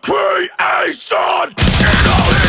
creation! in all